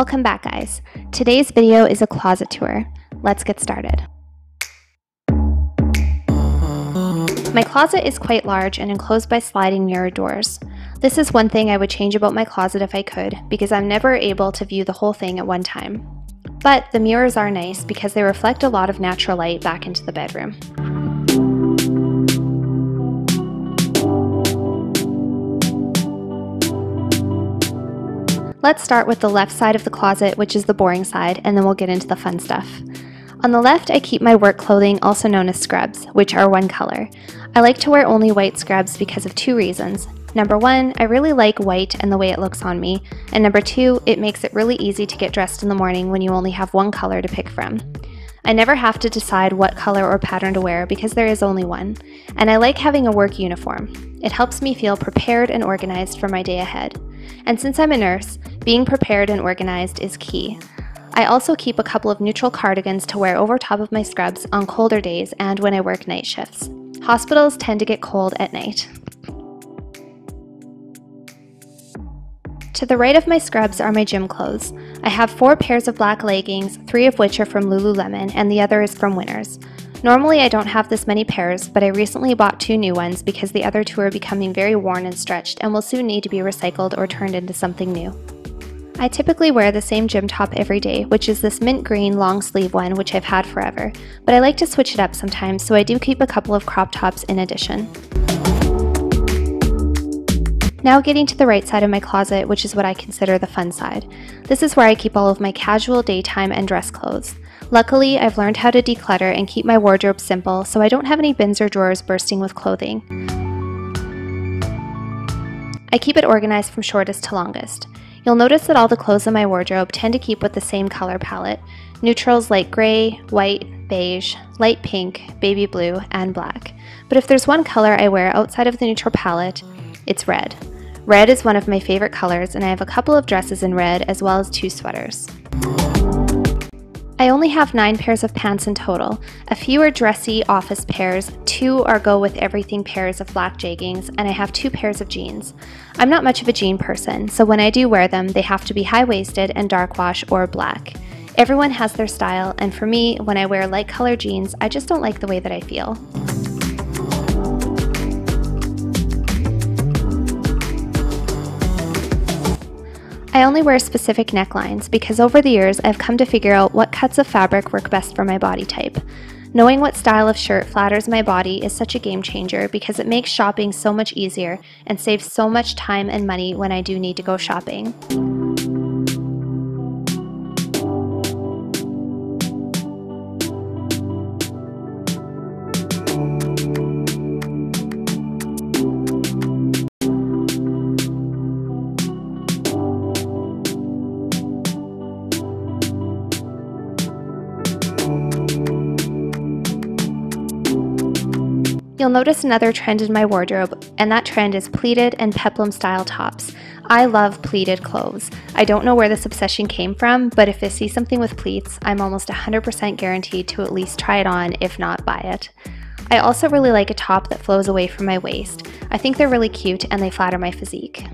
Welcome back guys. Today's video is a closet tour. Let's get started. My closet is quite large and enclosed by sliding mirror doors. This is one thing I would change about my closet if I could, because I'm never able to view the whole thing at one time. But the mirrors are nice because they reflect a lot of natural light back into the bedroom. Let's start with the left side of the closet, which is the boring side, and then we'll get into the fun stuff. On the left, I keep my work clothing, also known as scrubs, which are one color. I like to wear only white scrubs because of two reasons. Number one, I really like white and the way it looks on me, and number two, it makes it really easy to get dressed in the morning when you only have one color to pick from. I never have to decide what color or pattern to wear because there is only one, and I like having a work uniform. It helps me feel prepared and organized for my day ahead. And since I'm a nurse, being prepared and organized is key. I also keep a couple of neutral cardigans to wear over top of my scrubs on colder days and when I work night shifts. Hospitals tend to get cold at night. To the right of my scrubs are my gym clothes. I have four pairs of black leggings, three of which are from Lululemon and the other is from Winners. Normally I don't have this many pairs, but I recently bought two new ones because the other two are becoming very worn and stretched and will soon need to be recycled or turned into something new. I typically wear the same gym top every day, which is this mint green long sleeve one which I've had forever, but I like to switch it up sometimes so I do keep a couple of crop tops in addition. Now getting to the right side of my closet, which is what I consider the fun side. This is where I keep all of my casual, daytime, and dress clothes. Luckily, I've learned how to declutter and keep my wardrobe simple so I don't have any bins or drawers bursting with clothing. I keep it organized from shortest to longest. You'll notice that all the clothes in my wardrobe tend to keep with the same color palette. Neutrals like gray, white, beige, light pink, baby blue, and black. But if there's one color I wear outside of the neutral palette, it's red. Red is one of my favorite colors and I have a couple of dresses in red as well as two sweaters. I only have nine pairs of pants in total. A few are dressy office pairs, two are go with everything pairs of black jeggings, and I have two pairs of jeans. I'm not much of a jean person, so when I do wear them, they have to be high waisted and dark wash or black. Everyone has their style, and for me, when I wear light color jeans, I just don't like the way that I feel. I only wear specific necklines because over the years I've come to figure out what cuts of fabric work best for my body type. Knowing what style of shirt flatters my body is such a game changer because it makes shopping so much easier and saves so much time and money when I do need to go shopping. You'll notice another trend in my wardrobe, and that trend is pleated and peplum style tops. I love pleated clothes. I don't know where this obsession came from, but if I see something with pleats, I'm almost 100% guaranteed to at least try it on, if not buy it. I also really like a top that flows away from my waist. I think they're really cute and they flatter my physique.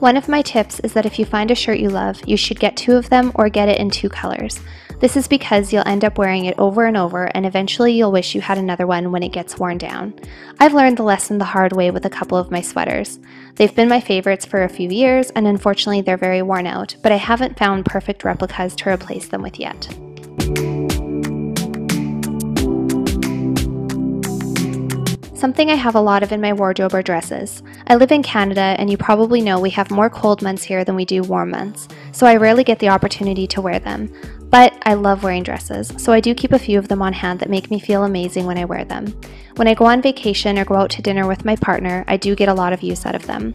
One of my tips is that if you find a shirt you love, you should get two of them or get it in two colors. This is because you'll end up wearing it over and over and eventually you'll wish you had another one when it gets worn down. I've learned the lesson the hard way with a couple of my sweaters. They've been my favorites for a few years and unfortunately they're very worn out, but I haven't found perfect replicas to replace them with yet. Something I have a lot of in my wardrobe are dresses. I live in Canada and you probably know we have more cold months here than we do warm months, so I rarely get the opportunity to wear them. But I love wearing dresses, so I do keep a few of them on hand that make me feel amazing when I wear them. When I go on vacation or go out to dinner with my partner, I do get a lot of use out of them.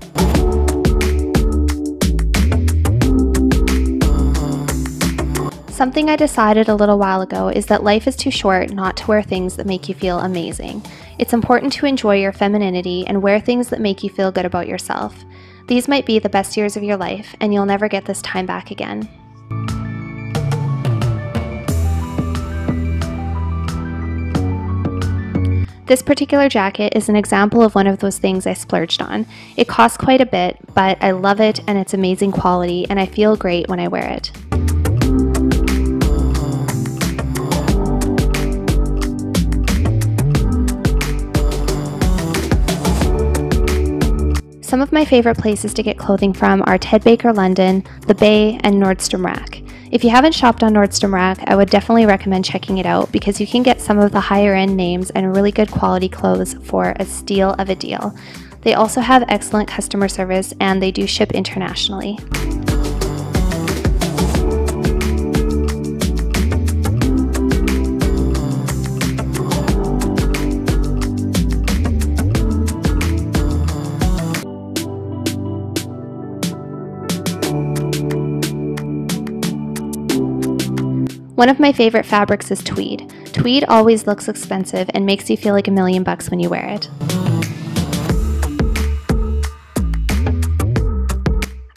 Something I decided a little while ago is that life is too short not to wear things that make you feel amazing. It's important to enjoy your femininity and wear things that make you feel good about yourself. These might be the best years of your life, and you'll never get this time back again. This particular jacket is an example of one of those things I splurged on. It costs quite a bit, but I love it and it's amazing quality and I feel great when I wear it. Some of my favorite places to get clothing from are Ted Baker London, The Bay, and Nordstrom Rack. If you haven't shopped on Nordstrom Rack, I would definitely recommend checking it out because you can get some of the higher end names and really good quality clothes for a steal of a deal. They also have excellent customer service and they do ship internationally. One of my favorite fabrics is tweed. Tweed always looks expensive and makes you feel like a million bucks when you wear it.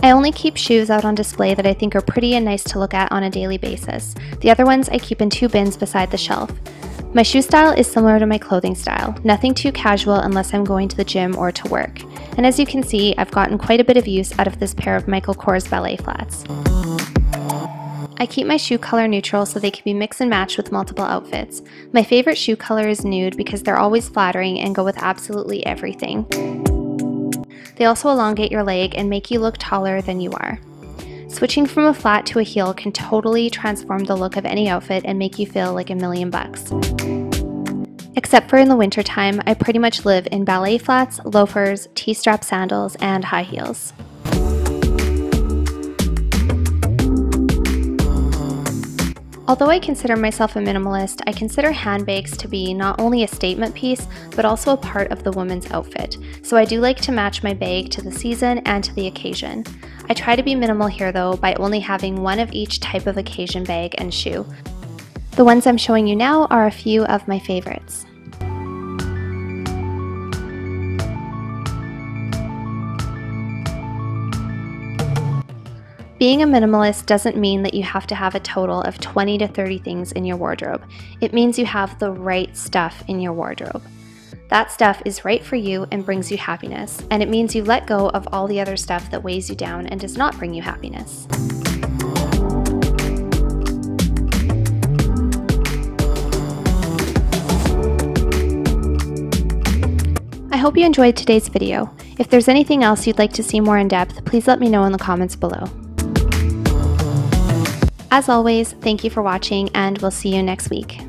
I only keep shoes out on display that I think are pretty and nice to look at on a daily basis. The other ones I keep in two bins beside the shelf. My shoe style is similar to my clothing style, nothing too casual unless I'm going to the gym or to work. And as you can see, I've gotten quite a bit of use out of this pair of Michael Kors ballet flats. I keep my shoe color neutral so they can be mix and matched with multiple outfits. My favorite shoe color is nude because they're always flattering and go with absolutely everything. They also elongate your leg and make you look taller than you are. Switching from a flat to a heel can totally transform the look of any outfit and make you feel like a million bucks. Except for in the wintertime, I pretty much live in ballet flats, loafers, T-strap sandals, and high heels. Although I consider myself a minimalist, I consider handbags to be not only a statement piece, but also a part of the woman's outfit. So I do like to match my bag to the season and to the occasion. I try to be minimal here though by only having one of each type of occasion bag and shoe. The ones I'm showing you now are a few of my favorites. Being a minimalist doesn't mean that you have to have a total of 20 to 30 things in your wardrobe. It means you have the right stuff in your wardrobe. That stuff is right for you and brings you happiness, and it means you let go of all the other stuff that weighs you down and does not bring you happiness. I hope you enjoyed today's video. If there's anything else you'd like to see more in depth, please let me know in the comments below. As always, thank you for watching and we'll see you next week.